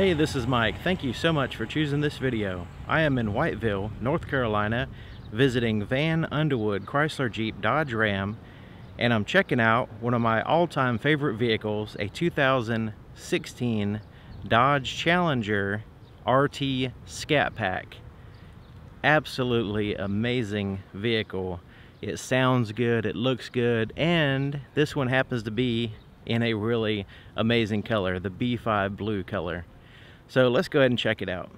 Hey, this is Mike. Thank you so much for choosing this video. I am in Whiteville, North Carolina, visiting Vann Underwood Chrysler Jeep Dodge Ram, and I'm checking out one of my all-time favorite vehicles, a 2016 Dodge Challenger RT Scat Pack. Absolutely amazing vehicle. It sounds good, it looks good, and this one happens to be in a really amazing color, the B5 blue color. So let's go ahead and check it out.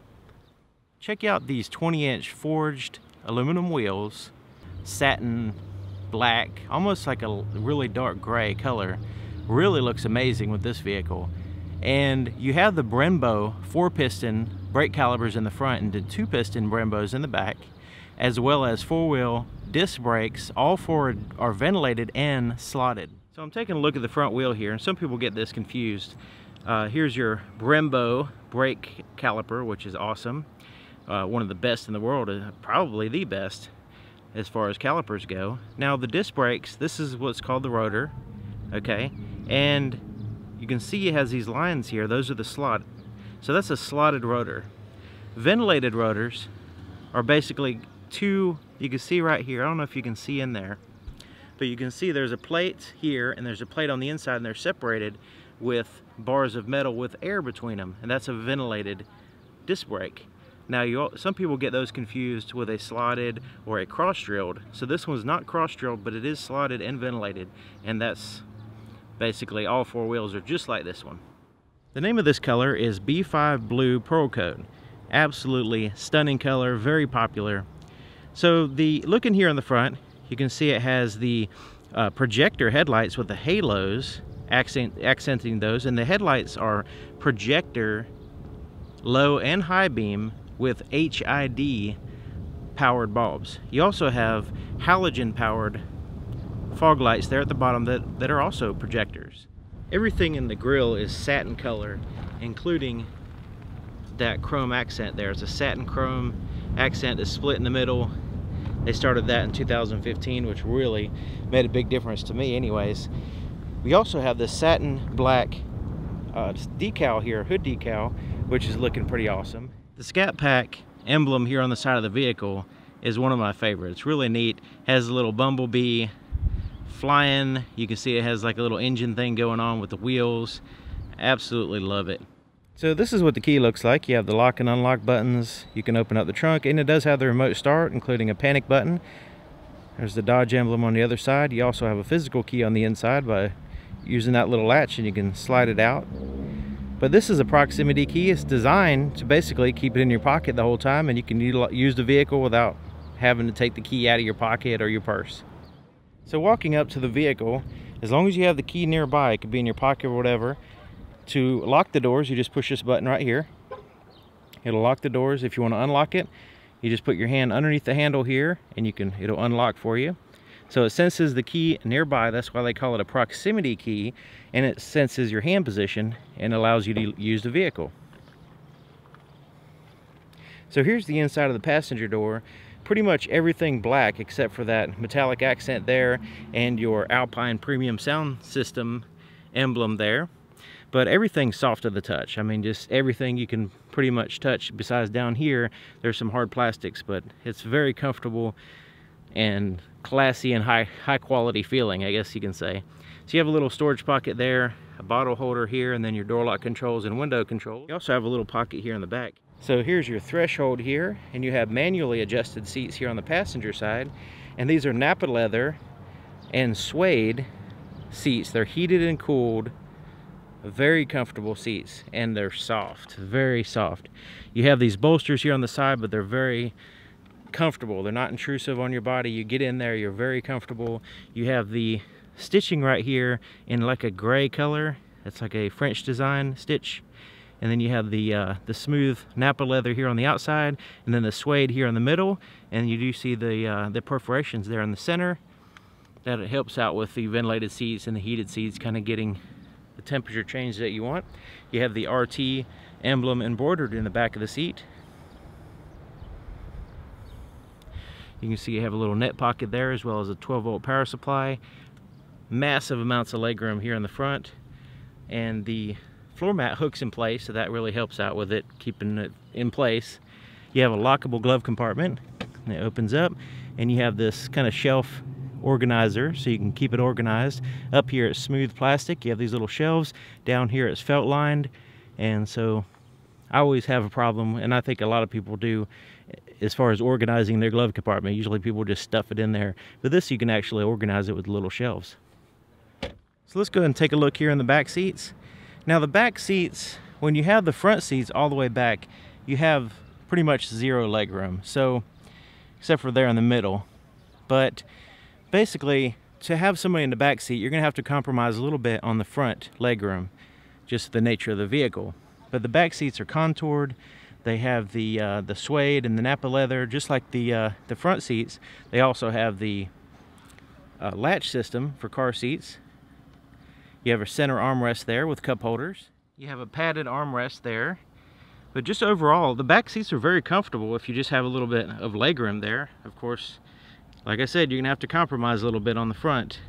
Check out these 20 inch forged aluminum wheels, satin black, almost like a really dark gray color. Really looks amazing with this vehicle. And you have the Brembo four piston brake calipers in the front and the two piston Brembos in the back, as well as four wheel disc brakes. All four are ventilated and slotted. So I'm taking a look at the front wheel here and some people get this confused. Uh, here's your Brembo brake caliper, which is awesome. Uh, one of the best in the world, uh, probably the best as far as calipers go. Now the disc brakes, this is what's called the rotor, okay? And you can see it has these lines here, those are the slot. So that's a slotted rotor. Ventilated rotors are basically two, you can see right here, I don't know if you can see in there, but you can see there's a plate here and there's a plate on the inside and they're separated with bars of metal with air between them, and that's a ventilated disc brake. Now, you, some people get those confused with a slotted or a cross-drilled. So this one's not cross-drilled, but it is slotted and ventilated, and that's basically all four wheels are just like this one. The name of this color is B5 Blue Pearl Coat. Absolutely stunning color, very popular. So the looking here on the front, you can see it has the uh, projector headlights with the halos accent, accenting those. And the headlights are projector low and high beam with HID powered bulbs. You also have halogen powered fog lights there at the bottom that, that are also projectors. Everything in the grill is satin color, including that chrome accent there. It's a satin chrome accent that's split in the middle. They started that in 2015, which really made a big difference to me anyways. We also have this satin black uh, decal here, hood decal, which is looking pretty awesome. The Scat Pack emblem here on the side of the vehicle is one of my favorites. It's really neat. Has a little bumblebee flying. You can see it has like a little engine thing going on with the wheels. Absolutely love it. So this is what the key looks like. You have the lock and unlock buttons. You can open up the trunk and it does have the remote start, including a panic button. There's the Dodge emblem on the other side. You also have a physical key on the inside by using that little latch and you can slide it out. But this is a proximity key. It's designed to basically keep it in your pocket the whole time and you can use the vehicle without having to take the key out of your pocket or your purse. So walking up to the vehicle, as long as you have the key nearby, it could be in your pocket or whatever, to lock the doors, you just push this button right here. It'll lock the doors. If you want to unlock it, you just put your hand underneath the handle here and you can it'll unlock for you. So it senses the key nearby, that's why they call it a proximity key, and it senses your hand position and allows you to use the vehicle. So here's the inside of the passenger door. Pretty much everything black except for that metallic accent there and your Alpine Premium Sound System emblem there. But everything's soft to the touch. I mean, just everything you can pretty much touch. Besides down here, there's some hard plastics, but it's very comfortable and classy and high high quality feeling I guess you can say. So you have a little storage pocket there a bottle holder here and then your door lock controls and window controls. You also have a little pocket here in the back. So here's your threshold here and you have manually adjusted seats here on the passenger side. And these are Nappa leather and suede seats. They're heated and cooled very comfortable seats and they're soft very soft. You have these bolsters here on the side but they're very comfortable. They're not intrusive on your body. You get in there, you're very comfortable. You have the stitching right here in like a gray color. It's like a French design stitch. And then you have the uh, the smooth Nappa leather here on the outside, and then the suede here in the middle. And you do see the uh, the perforations there in the center. That it helps out with the ventilated seats and the heated seats, kind of getting the temperature change that you want. You have the RT emblem embroidered in the back of the seat. You can see you have a little net pocket there as well as a 12 volt power supply. Massive amounts of legroom here in the front. And the floor mat hooks in place, so that really helps out with it, keeping it in place. You have a lockable glove compartment, it opens up, and you have this kind of shelf organizer so you can keep it organized. Up here it's smooth plastic, you have these little shelves. Down here it's felt lined, and so I always have a problem, and I think a lot of people do, as far as organizing their glove compartment. Usually people just stuff it in there, but this you can actually organize it with little shelves. So let's go ahead and take a look here in the back seats. Now the back seats, when you have the front seats all the way back, you have pretty much zero leg room. So, except for there in the middle. But basically, to have somebody in the back seat, you're gonna have to compromise a little bit on the front leg room, just the nature of the vehicle. But the back seats are contoured. They have the uh, the suede and the Nappa leather, just like the uh, the front seats. They also have the uh, latch system for car seats. You have a center armrest there with cup holders. You have a padded armrest there. But just overall, the back seats are very comfortable if you just have a little bit of legroom there. Of course, like I said, you're gonna have to compromise a little bit on the front.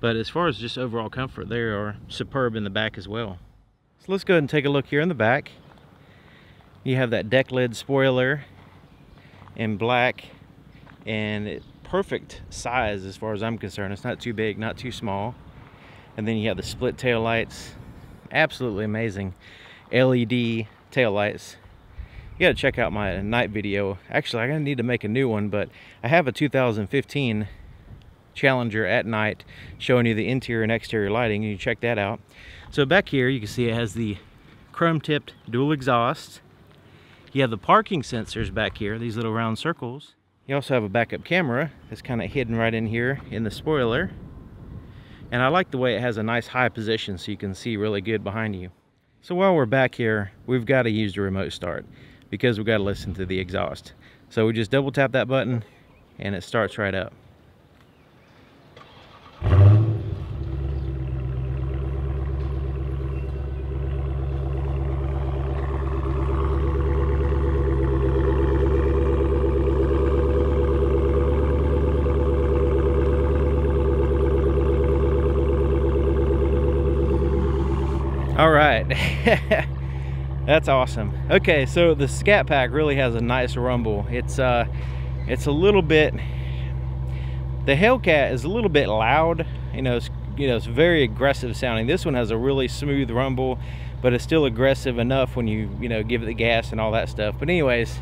But as far as just overall comfort, they are superb in the back as well. So let's go ahead and take a look here in the back. You have that deck lid spoiler in black and it, perfect size as far as I'm concerned. It's not too big, not too small. And then you have the split tail lights. Absolutely amazing LED tail lights. You gotta check out my night video. Actually, I got to need to make a new one, but I have a 2015 Challenger at night showing you the interior and exterior lighting you check that out. So back here you can see it has the chrome tipped dual exhaust. You have the parking sensors back here, these little round circles. You also have a backup camera that's kind of hidden right in here in the spoiler. And I like the way it has a nice high position so you can see really good behind you. So while we're back here, we've got to use the remote start because we've got to listen to the exhaust. So we just double tap that button and it starts right up. All right. That's awesome. Okay, so the Scat Pack really has a nice rumble. It's uh it's a little bit the Hellcat is a little bit loud. You know, it's you know, it's very aggressive sounding. This one has a really smooth rumble, but it's still aggressive enough when you, you know, give it the gas and all that stuff. But anyways,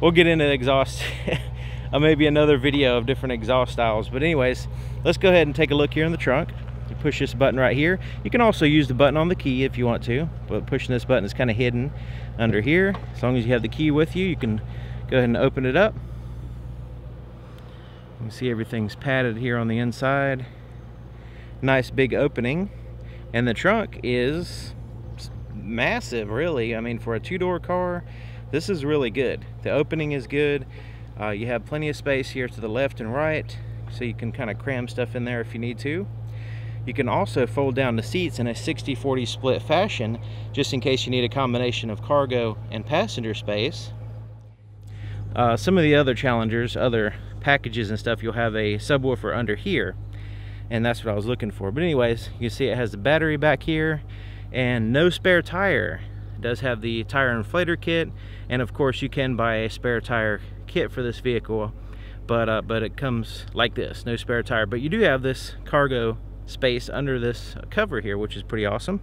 we'll get into the exhaust uh, maybe another video of different exhaust styles. But anyways, let's go ahead and take a look here in the trunk push this button right here. You can also use the button on the key if you want to but pushing this button is kind of hidden under here. As long as you have the key with you you can go ahead and open it up. You can see everything's padded here on the inside. Nice big opening. And the trunk is massive really. I mean for a two-door car this is really good. The opening is good. Uh, you have plenty of space here to the left and right so you can kind of cram stuff in there if you need to you can also fold down the seats in a 60-40 split fashion, just in case you need a combination of cargo and passenger space. Uh, some of the other Challengers, other packages and stuff, you'll have a subwoofer under here. And that's what I was looking for. But anyways, you can see it has the battery back here and no spare tire. It does have the tire inflator kit. And of course you can buy a spare tire kit for this vehicle. But, uh, but it comes like this, no spare tire. But you do have this cargo space under this cover here, which is pretty awesome.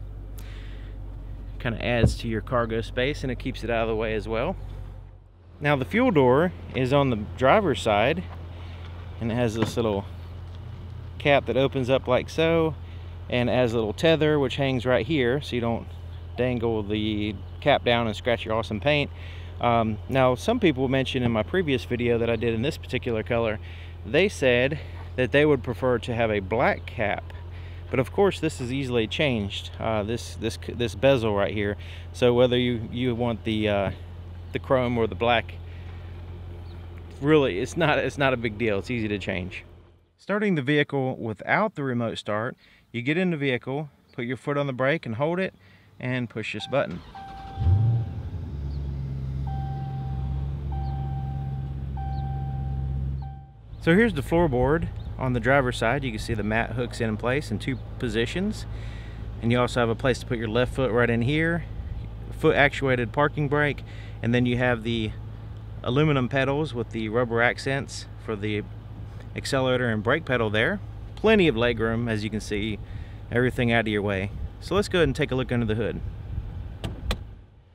Kind of adds to your cargo space and it keeps it out of the way as well. Now the fuel door is on the driver's side and it has this little cap that opens up like so and has a little tether which hangs right here so you don't dangle the cap down and scratch your awesome paint. Um, now some people mentioned in my previous video that I did in this particular color, they said that they would prefer to have a black cap but of course this is easily changed uh, this this this bezel right here. So whether you you want the uh, the chrome or the black really it's not it's not a big deal. It's easy to change. Starting the vehicle without the remote start you get in the vehicle put your foot on the brake and hold it and push this button. So here's the floorboard on the driver's side, you can see the mat hooks in place in two positions. and you also have a place to put your left foot right in here foot actuated parking brake and then you have the aluminum pedals with the rubber accents for the accelerator and brake pedal there. Plenty of legroom as you can see everything out of your way. So let's go ahead and take a look under the hood.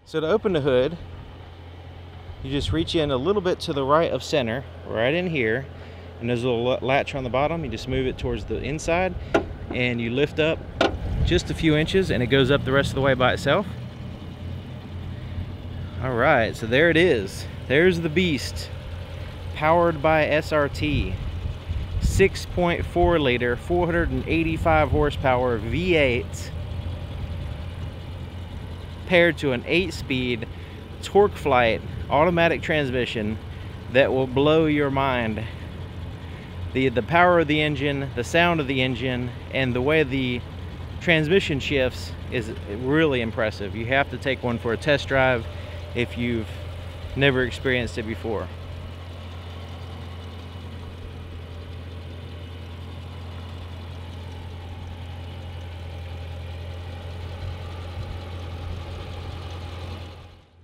So to open the hood you just reach in a little bit to the right of center right in here and there's a little latch on the bottom. You just move it towards the inside and you lift up just a few inches and it goes up the rest of the way by itself. All right so there it is. There's the beast powered by SRT 6.4 liter 485 horsepower V8 paired to an 8 speed TorqueFlite automatic transmission that will blow your mind the the power of the engine the sound of the engine and the way the transmission shifts is really impressive. You have to take one for a test drive if you've never experienced it before.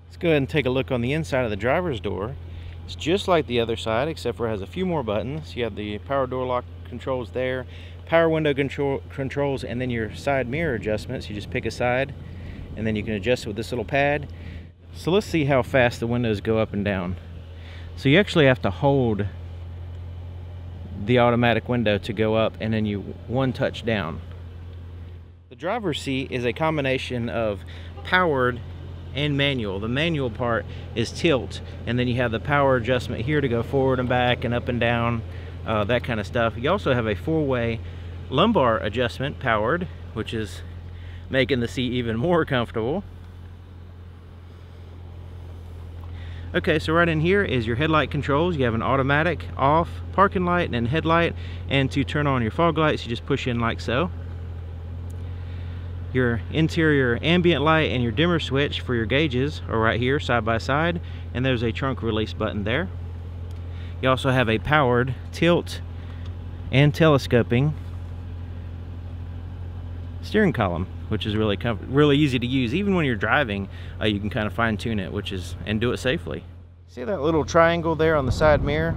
Let's go ahead and take a look on the inside of the driver's door it's just like the other side except for it has a few more buttons. You have the power door lock controls there power window control controls and then your side mirror adjustments. You just pick a side and then you can adjust it with this little pad. So let's see how fast the windows go up and down. So you actually have to hold the automatic window to go up and then you one touch down. The driver's seat is a combination of powered and manual the manual part is tilt and then you have the power adjustment here to go forward and back and up and down uh, that kind of stuff you also have a four-way lumbar adjustment powered, which is making the seat even more comfortable. Okay, so right in here is your headlight controls. You have an automatic, off, parking light, and headlight. And to turn on your fog lights, you just push in like so. Your interior ambient light and your dimmer switch for your gauges are right here, side by side. And there's a trunk release button there. You also have a powered tilt and telescoping steering column which is really really easy to use even when you're driving uh, you can kind of fine tune it which is and do it safely see that little triangle there on the side mirror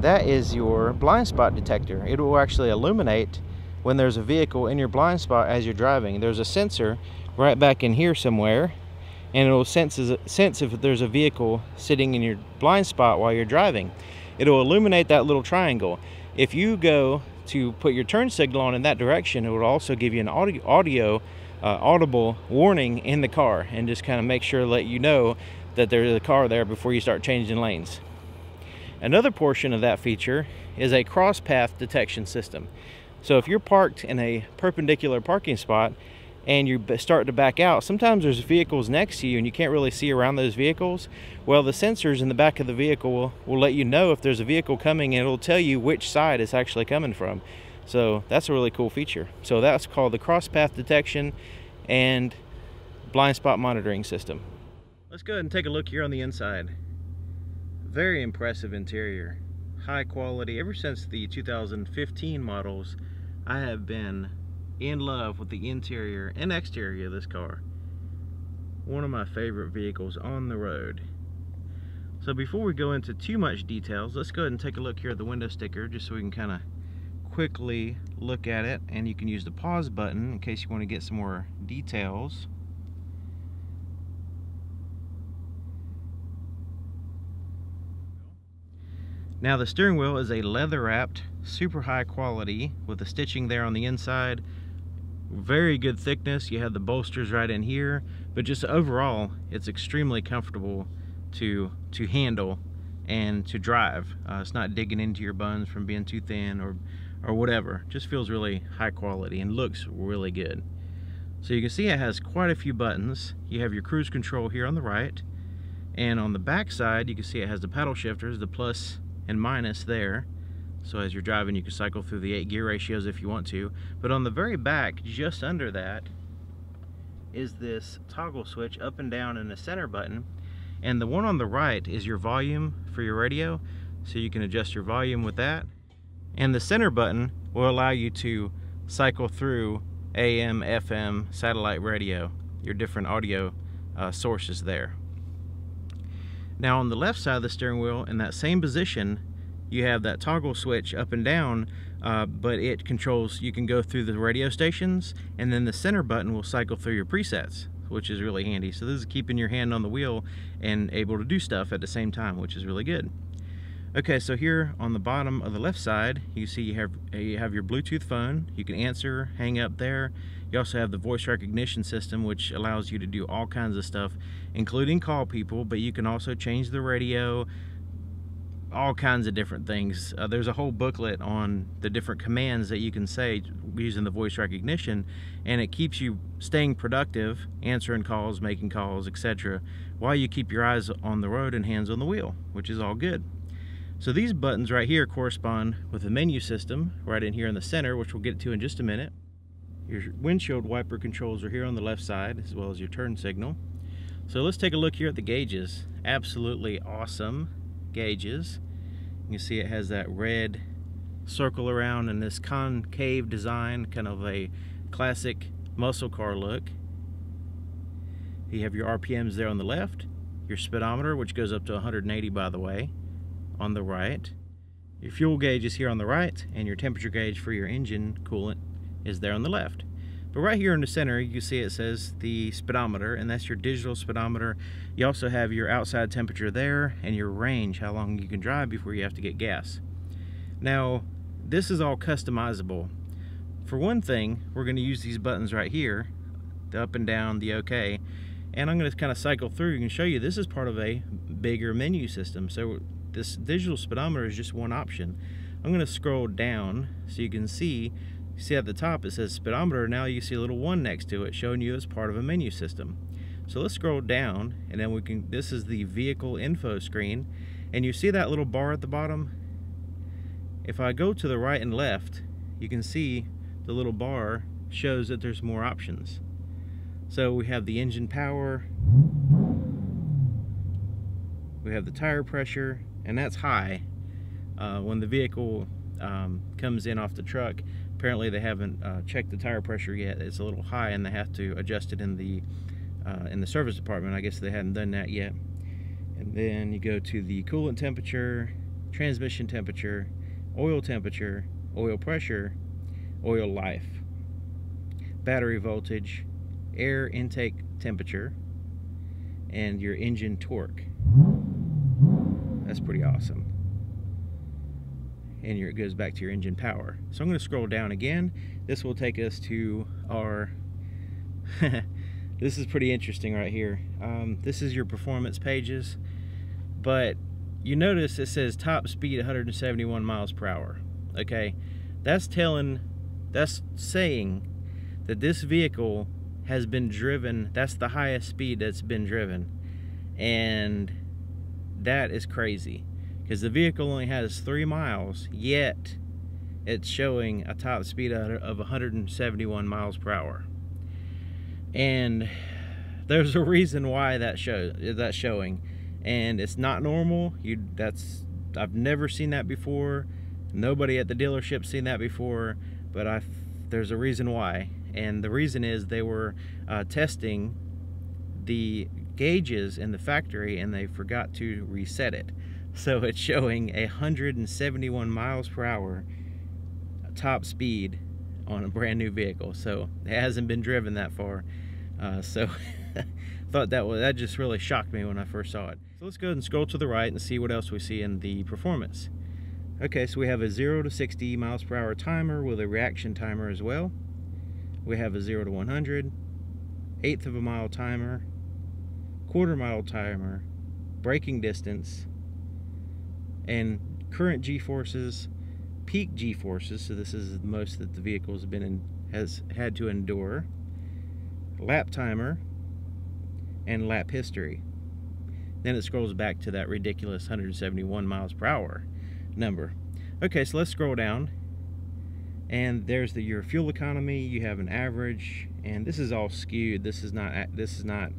that is your blind spot detector it will actually illuminate when there's a vehicle in your blind spot as you're driving there's a sensor right back in here somewhere and it'll sense, sense if there's a vehicle sitting in your blind spot while you're driving it'll illuminate that little triangle if you go to put your turn signal on in that direction, it will also give you an audio, audio uh, audible warning in the car and just kind of make sure let you know that there's a car there before you start changing lanes. Another portion of that feature is a cross path detection system. So if you're parked in a perpendicular parking spot and you start to back out, sometimes there's vehicles next to you and you can't really see around those vehicles. Well, the sensors in the back of the vehicle will, will let you know if there's a vehicle coming and it'll tell you which side it's actually coming from. So that's a really cool feature. So that's called the cross path detection and blind spot monitoring system. Let's go ahead and take a look here on the inside. Very impressive interior. High quality. Ever since the 2015 models, I have been in love with the interior and exterior of this car. One of my favorite vehicles on the road. So before we go into too much details, let's go ahead and take a look here at the window sticker just so we can kind of quickly look at it and you can use the pause button in case you want to get some more details. Now the steering wheel is a leather wrapped, super high quality with the stitching there on the inside. Very good thickness. You have the bolsters right in here but just overall it's extremely comfortable to to handle and to drive. Uh, it's not digging into your buns from being too thin or or whatever. Just feels really high quality and looks really good. So you can see it has quite a few buttons. You have your cruise control here on the right and on the back side you can see it has the paddle shifters the plus and minus there so as you're driving, you can cycle through the eight gear ratios if you want to. But on the very back, just under that, is this toggle switch up and down and a center button. And the one on the right is your volume for your radio. So you can adjust your volume with that. And the center button will allow you to cycle through AM, FM, satellite radio, your different audio uh, sources there. Now on the left side of the steering wheel, in that same position, you have that toggle switch up and down, uh, but it controls, you can go through the radio stations, and then the center button will cycle through your presets, which is really handy. So this is keeping your hand on the wheel and able to do stuff at the same time, which is really good. Okay, so here on the bottom of the left side, you see you have, you have your Bluetooth phone. You can answer, hang up there. You also have the voice recognition system, which allows you to do all kinds of stuff, including call people, but you can also change the radio, all kinds of different things. Uh, there's a whole booklet on the different commands that you can say using the voice recognition, and it keeps you staying productive, answering calls, making calls, etc., while you keep your eyes on the road and hands on the wheel, which is all good. So these buttons right here correspond with the menu system right in here in the center, which we'll get to in just a minute. Your windshield wiper controls are here on the left side, as well as your turn signal. So let's take a look here at the gauges. Absolutely awesome gauges. You can see it has that red circle around and this concave design, kind of a classic muscle car look. You have your RPMs there on the left, your speedometer, which goes up to 180 by the way, on the right. Your fuel gauge is here on the right, and your temperature gauge for your engine coolant is there on the left. But right here in the center, you see it says the speedometer, and that's your digital speedometer. You also have your outside temperature there, and your range, how long you can drive before you have to get gas. Now, this is all customizable. For one thing, we're going to use these buttons right here, the up and down, the OK, and I'm going to kind of cycle through and show you this is part of a bigger menu system. So this digital speedometer is just one option. I'm going to scroll down so you can see see at the top it says speedometer now you see a little one next to it showing you it's part of a menu system so let's scroll down and then we can this is the vehicle info screen and you see that little bar at the bottom if I go to the right and left you can see the little bar shows that there's more options so we have the engine power we have the tire pressure and that's high. Uh, when the vehicle um, comes in off the truck, apparently they haven't uh, checked the tire pressure yet. It's a little high, and they have to adjust it in the uh, in the service department. I guess they hadn't done that yet. And then you go to the coolant temperature, transmission temperature, oil temperature, oil pressure, oil life, battery voltage, air intake temperature, and your engine torque. That's pretty awesome. And it goes back to your engine power. So I'm going to scroll down again. This will take us to our... this is pretty interesting right here. Um, this is your performance pages. But you notice it says top speed 171 miles per hour. Okay, that's telling, that's saying that this vehicle has been driven, that's the highest speed that's been driven. And that is crazy because the vehicle only has three miles yet it's showing a top speed of 171 miles per hour and there's a reason why that show that's showing and it's not normal you that's I've never seen that before nobody at the dealership seen that before but I there's a reason why and the reason is they were uh, testing the gauges in the factory and they forgot to reset it. So it's showing 171 miles per hour top speed on a brand new vehicle. So it hasn't been driven that far. Uh, so thought that was that just really shocked me when I first saw it. So let's go ahead and scroll to the right and see what else we see in the performance. Okay, so we have a 0 to 60 miles per hour timer with a reaction timer as well. We have a 0 to 100, eighth of a mile timer, quarter mile timer, braking distance, and current g-forces, peak g-forces, so this is the most that the vehicle has been in, has had to endure, lap timer, and lap history. Then it scrolls back to that ridiculous 171 miles per hour number. Okay, so let's scroll down. And there's the your fuel economy. You have an average, and this is all skewed. This is not this is not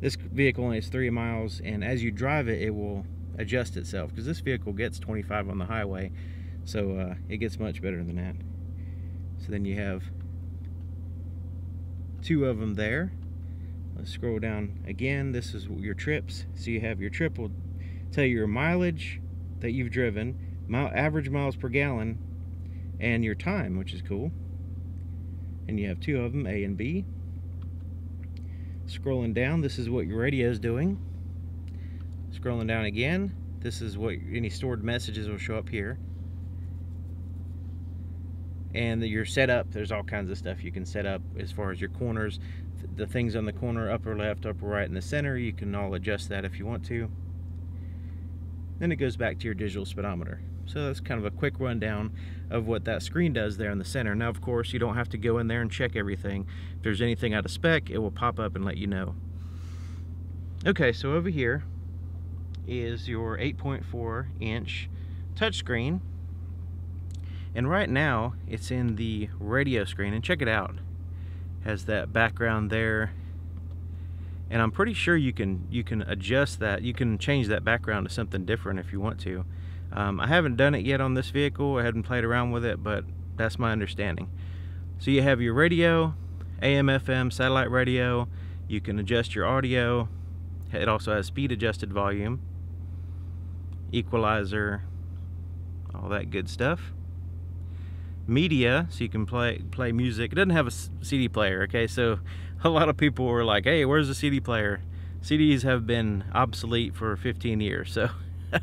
this vehicle only has three miles, and as you drive it, it will adjust itself because this vehicle gets 25 on the highway, so uh, it gets much better than that. So then you have two of them there. Let's scroll down again. This is your trips. So you have your trip will tell you your mileage that you've driven, mile, average miles per gallon, and your time, which is cool. And you have two of them, A and B. Scrolling down, this is what your radio is doing. Scrolling down again, this is what any stored messages will show up here. And your setup, there's all kinds of stuff you can set up as far as your corners, the things on the corner, upper left, upper right, in the center, you can all adjust that if you want to. Then it goes back to your digital speedometer. So that's kind of a quick rundown of what that screen does there in the center. Now, of course, you don't have to go in there and check everything. If there's anything out of spec, it will pop up and let you know. Okay, so over here is your 8.4 inch touchscreen. And right now, it's in the radio screen. And check it out. It Has that background there. And I'm pretty sure you can you can adjust that. You can change that background to something different if you want to. Um, I haven't done it yet on this vehicle. I haven't played around with it but that's my understanding. So you have your radio AM FM satellite radio. You can adjust your audio. It also has speed adjusted volume equalizer all that good stuff media so you can play play music it doesn't have a CD player okay so a lot of people were like, hey, where's the CD player? CDs have been obsolete for 15 years, so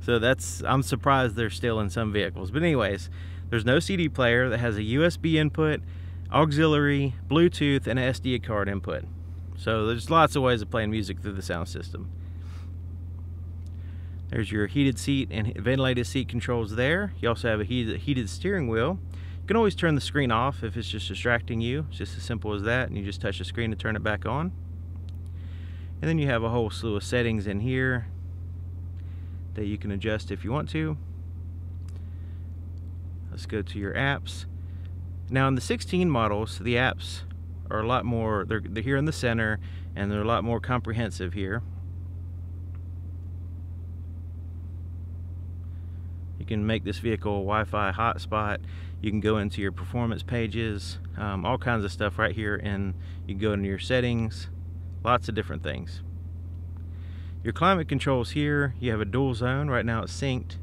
so that's I'm surprised they're still in some vehicles. But anyways, there's no CD player that has a USB input, auxiliary, Bluetooth, and an SD card input. So there's lots of ways of playing music through the sound system. There's your heated seat and ventilated seat controls there. You also have a heated, heated steering wheel You can always turn the screen off if it's just distracting you. It's just as simple as that, and you just touch the screen to turn it back on. And then you have a whole slew of settings in here that you can adjust if you want to. Let's go to your apps. Now in the 16 models, the apps are a lot more, they're, they're here in the center, and they're a lot more comprehensive here. Can make this vehicle a Wi-Fi hotspot. You can go into your performance pages um, all kinds of stuff right here and you can go into your settings lots of different things. Your climate controls here. You have a dual zone. Right now it's synced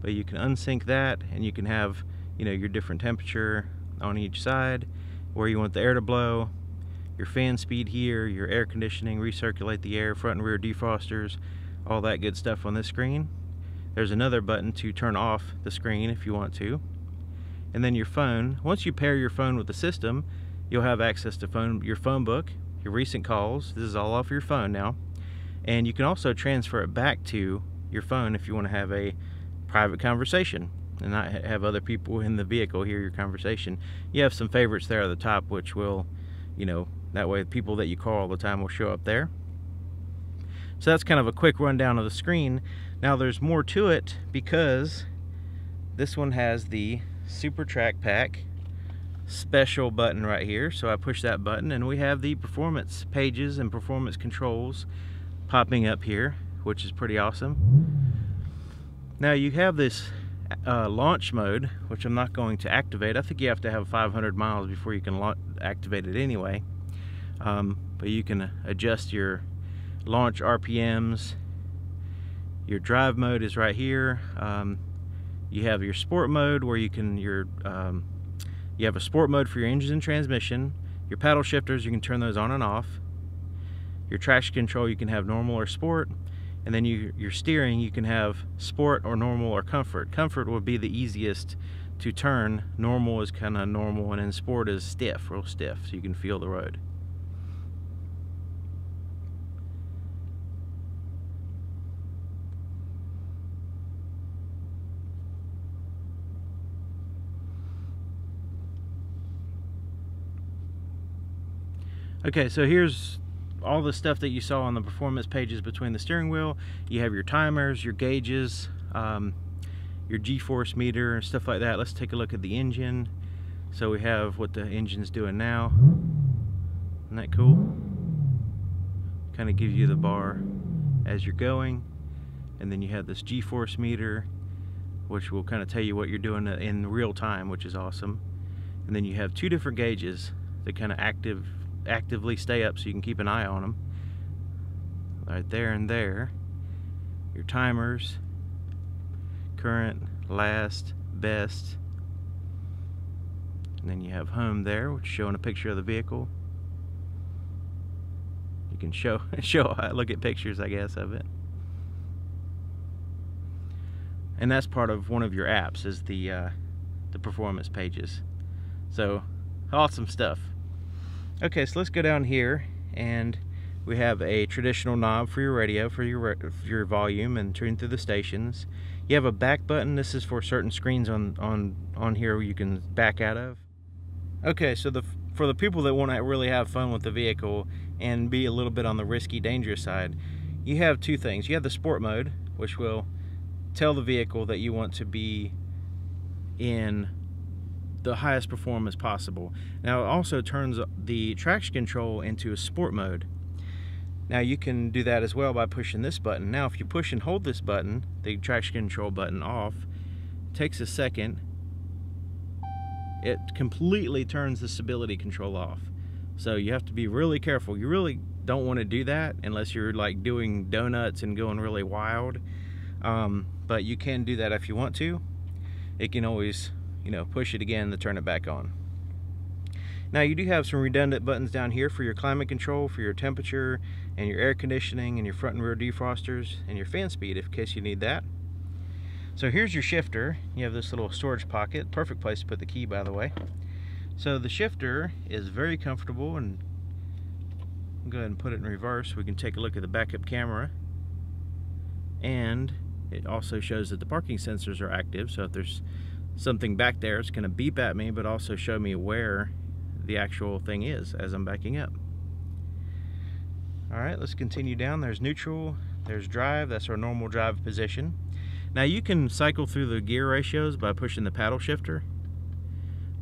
but you can unsync that and you can have you know your different temperature on each side where you want the air to blow your fan speed here your air conditioning recirculate the air front and rear defrosters all that good stuff on this screen there's another button to turn off the screen if you want to and then your phone. Once you pair your phone with the system, you'll have access to phone your phone book, your recent calls. This is all off your phone now. And you can also transfer it back to your phone if you want to have a private conversation and not have other people in the vehicle hear your conversation. You have some favorites there at the top which will, you know, that way the people that you call all the time will show up there. So that's kind of a quick rundown of the screen. Now there's more to it because this one has the Super Track Pack special button right here. So I push that button and we have the performance pages and performance controls popping up here, which is pretty awesome. Now you have this uh, launch mode, which I'm not going to activate. I think you have to have 500 miles before you can activate it anyway. Um, but you can adjust your launch RPMs. Your drive mode is right here. Um, you have your sport mode where you can your um, you have a sport mode for your engine and transmission. Your paddle shifters you can turn those on and off. Your traction control you can have normal or sport. And then you, your steering you can have sport or normal or comfort. Comfort would be the easiest to turn. Normal is kind of normal and then sport is stiff real stiff so you can feel the road Okay, so here's all the stuff that you saw on the performance pages between the steering wheel. You have your timers, your gauges, um, your g-force meter, and stuff like that. Let's take a look at the engine. So we have what the engine's doing now. Isn't that cool? Kind of gives you the bar as you're going. And then you have this g-force meter, which will kind of tell you what you're doing in real time, which is awesome. And then you have two different gauges, the kind of active actively stay up so you can keep an eye on them. Right there and there. Your timers, current, last, best. And then you have home there, which is showing a picture of the vehicle. You can show show look at pictures, I guess, of it. And that's part of one of your apps is the uh, the performance pages. So awesome stuff. Okay, so let's go down here and we have a traditional knob for your radio for your for your volume and turn through the stations. You have a back button. This is for certain screens on on on here where you can back out of. Okay, so the for the people that want to really have fun with the vehicle and be a little bit on the risky, dangerous side, you have two things. You have the sport mode, which will tell the vehicle that you want to be in the highest performance possible. Now it also turns the traction control into a sport mode. Now you can do that as well by pushing this button. Now if you push and hold this button, the traction control button off, takes a second, it completely turns the stability control off. So you have to be really careful. You really don't want to do that unless you're like doing donuts and going really wild. Um, but you can do that if you want to. It can always, you know, push it again to turn it back on. Now you do have some redundant buttons down here for your climate control, for your temperature, and your air conditioning, and your front and rear defrosters, and your fan speed in case you need that. So here's your shifter. You have this little storage pocket. Perfect place to put the key, by the way. So the shifter is very comfortable and go ahead and put it in reverse. We can take a look at the backup camera. And it also shows that the parking sensors are active. So if there's something back there, it's going to beep at me, but also show me where the actual thing is as I'm backing up. All right, let's continue down. There's neutral, there's drive. That's our normal drive position. Now you can cycle through the gear ratios by pushing the paddle shifter,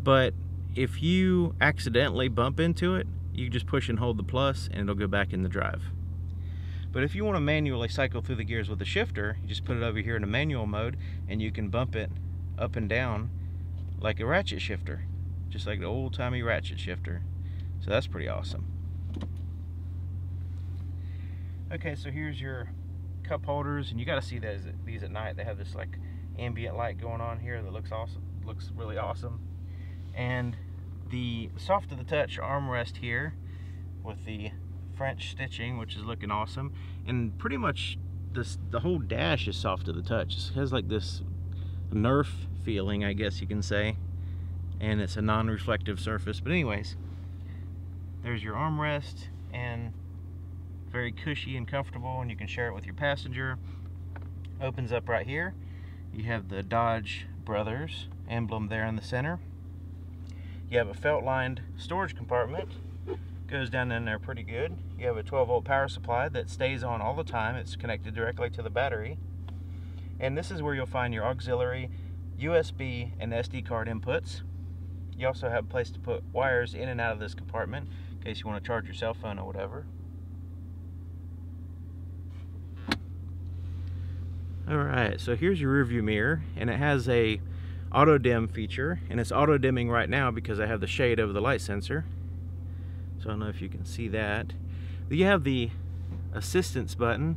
but if you accidentally bump into it, you just push and hold the plus and it'll go back in the drive. But if you want to manually cycle through the gears with the shifter, you just put it over here in a manual mode and you can bump it up and down like a ratchet shifter, just like the old-timey ratchet shifter. So that's pretty awesome. Okay, so here's your cup holders, and you got to see these, these at night. They have this like ambient light going on here that looks awesome, looks really awesome. And the soft to the touch armrest here with the French stitching, which is looking awesome. And pretty much this the whole dash is soft to the touch. It has like this Nerf feeling, I guess you can say. And it's a non-reflective surface. But anyways, there's your armrest and very cushy and comfortable and you can share it with your passenger. Opens up right here. You have the Dodge Brothers emblem there in the center. You have a felt lined storage compartment. Goes down in there pretty good. You have a 12 volt power supply that stays on all the time. It's connected directly to the battery. And this is where you'll find your auxiliary, USB, and SD card inputs. You also have a place to put wires in and out of this compartment in case you want to charge your cell phone or whatever. Alright, so here's your rearview mirror, and it has a auto dim feature and it's auto dimming right now because I have the shade over the light sensor so I don't know if you can see that you have the assistance button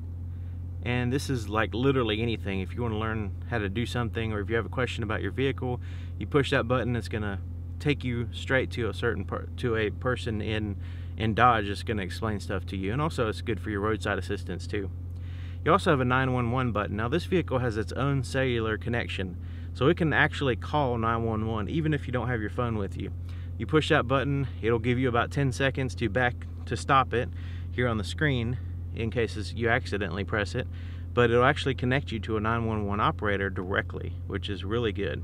and this is like literally anything. If you want to learn how to do something or if you have a question about your vehicle you push that button it's gonna take you straight to a certain part to a person in in Dodge that's gonna explain stuff to you. And also it's good for your roadside assistance too. You also have a 911 button. Now this vehicle has its own cellular connection so it can actually call 911 even if you don't have your phone with you. You push that button, it'll give you about 10 seconds to back to stop it here on the screen in cases you accidentally press it. But it'll actually connect you to a 911 operator directly, which is really good.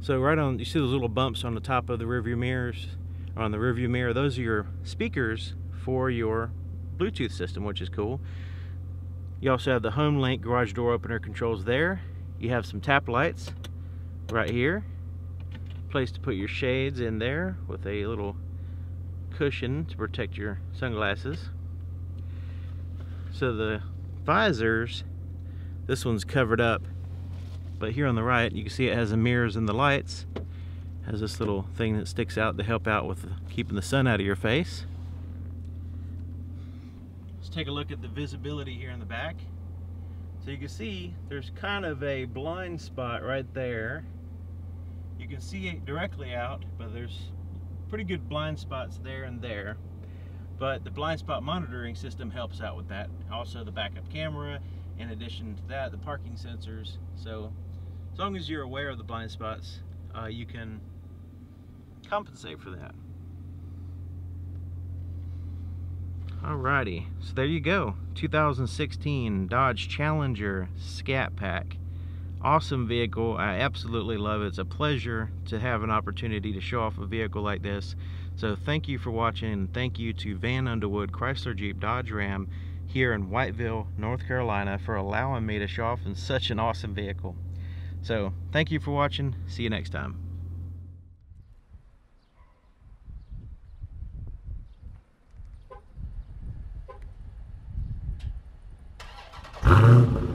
So right on, you see those little bumps on the top of the rearview mirrors, on the rearview mirror, those are your speakers for your Bluetooth system, which is cool. You also have the Home Link garage door opener controls there, you have some tap lights right here. Place to put your shades in there with a little cushion to protect your sunglasses. So the visors, this one's covered up, but here on the right you can see it has the mirrors and the lights. Has this little thing that sticks out to help out with keeping the sun out of your face. Let's take a look at the visibility here in the back. So you can see there's kind of a blind spot right there. You can see it directly out, but there's pretty good blind spots there and there. But the blind spot monitoring system helps out with that. Also the backup camera, in addition to that, the parking sensors. So as long as you're aware of the blind spots, uh, you can compensate for that. Alrighty, so there you go. 2016 Dodge Challenger Scat Pack. Awesome vehicle. I absolutely love it. It's a pleasure to have an opportunity to show off a vehicle like this. So thank you for watching. Thank you to Vann Underwood Chrysler Jeep Dodge Ram here in Whiteville, North Carolina for allowing me to show off in such an awesome vehicle. So thank you for watching. See you next time. Mm-hmm.